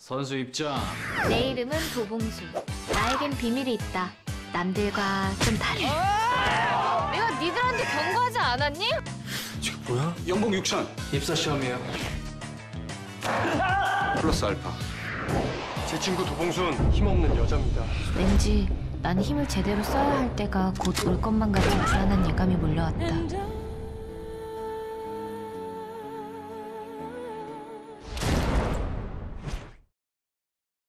선수 입장. 내 이름은 도봉수. 나에겐 비밀이 있다. 남들과 좀 다른. 어? 내가 니들한테 경고하지 않았니? 연봉 6천 입사 시험이에요. 플러스 알파. 제 친구 도봉순 힘없는 여자입니다. 왠지 난 힘을 제대로 써야 할 때가 곧 올 것만 같은 불안한 예감이 몰려왔다.